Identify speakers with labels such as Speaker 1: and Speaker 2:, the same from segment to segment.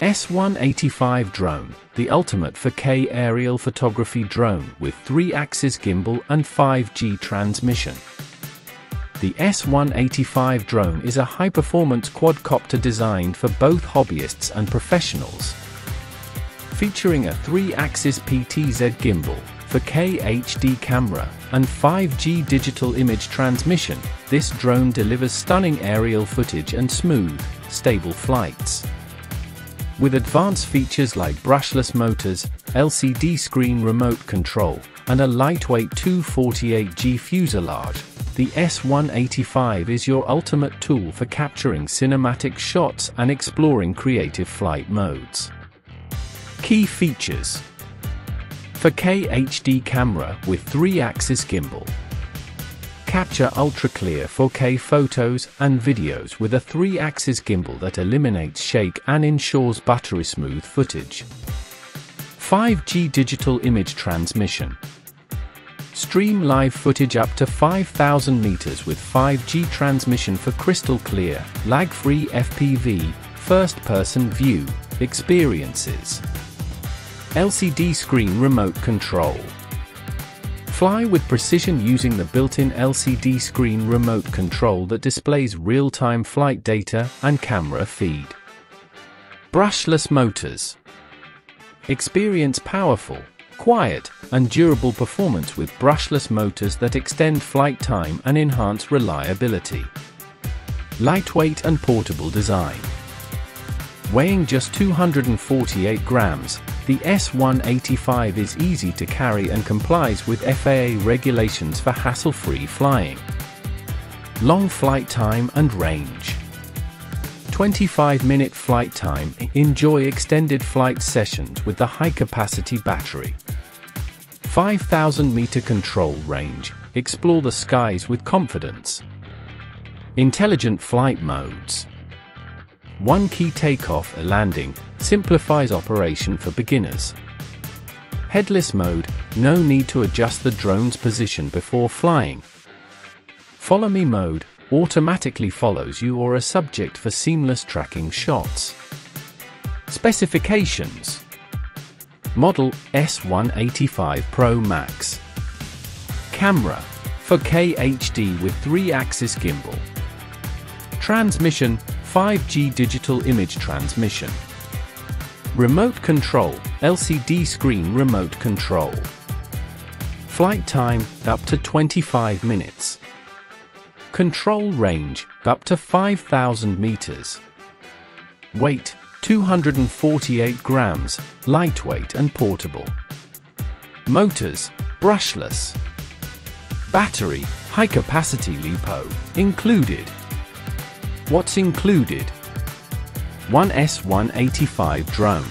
Speaker 1: S185 drone, the ultimate 4K aerial photography drone with 3-axis gimbal and 5G transmission. The S185 drone is a high-performance quadcopter designed for both hobbyists and professionals. Featuring a 3-axis PTZ gimbal, 4K HD camera, and 5G digital image transmission, this drone delivers stunning aerial footage and smooth, stable flights. With advanced features like brushless motors, LCD screen remote control, and a lightweight 248G fuselage, the S185 is your ultimate tool for capturing cinematic shots and exploring creative flight modes. Key features. 4K HD camera with 3-axis gimbal, Capture ultra-clear 4K photos and videos with a 3-axis gimbal that eliminates shake and ensures buttery smooth footage. 5G digital image transmission. Stream live footage up to 5,000 meters with 5G transmission for crystal clear, lag-free FPV, first-person view, experiences. LCD screen remote control. Fly with precision using the built-in LCD screen remote control that displays real-time flight data and camera feed. Brushless motors. Experience powerful, quiet, and durable performance with brushless motors that extend flight time and enhance reliability. Lightweight and portable design. Weighing just 248 grams, the S185 is easy to carry and complies with FAA regulations for hassle-free flying. Long flight time and range. 25-minute flight time, enjoy extended flight sessions with the high-capacity battery. 5,000 meter control range, explore the skies with confidence. Intelligent flight modes. One key takeoff and landing simplifies operation for beginners. Headless mode, no need to adjust the drone's position before flying. Follow me mode, automatically follows you or a subject for seamless tracking shots. Specifications Model S185 Pro Max Camera 4K HD with 3-axis gimbal Transmission 5G digital image transmission. Remote control, LCD screen remote control. Flight time, up to 25 minutes. Control range, up to 5,000 meters. Weight, 248 grams, lightweight and portable. Motors, brushless. Battery, high-capacity LiPo, included. What's included? One S185 drone.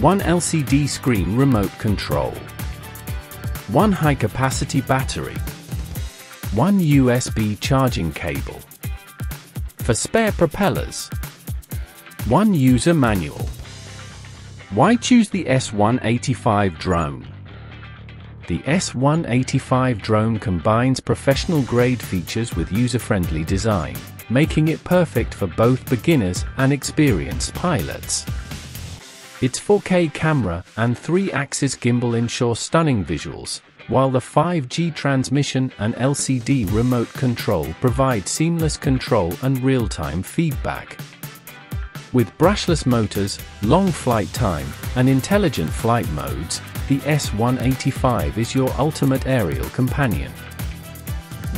Speaker 1: One LCD screen remote control. One high-capacity battery. One USB charging cable. Four spare propellers. One user manual. Why choose the S185 drone? The S185 drone combines professional-grade features with user-friendly design making it perfect for both beginners and experienced pilots. Its 4K camera and 3-axis gimbal ensure stunning visuals, while the 5G transmission and LCD remote control provide seamless control and real-time feedback. With brushless motors, long flight time, and intelligent flight modes, the S185 is your ultimate aerial companion.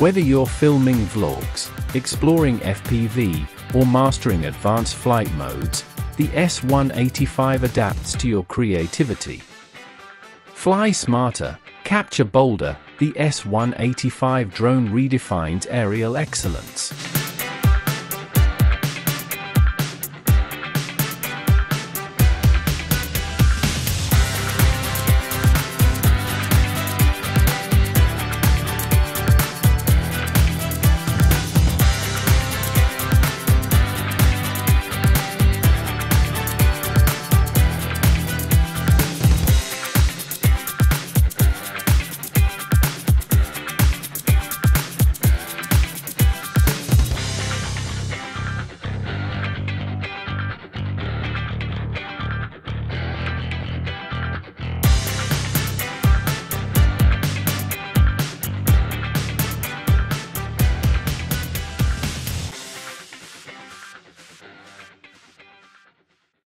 Speaker 1: Whether you're filming vlogs, exploring FPV, or mastering advanced flight modes, the S185 adapts to your creativity. Fly smarter, capture bolder, the S185 drone redefines aerial excellence.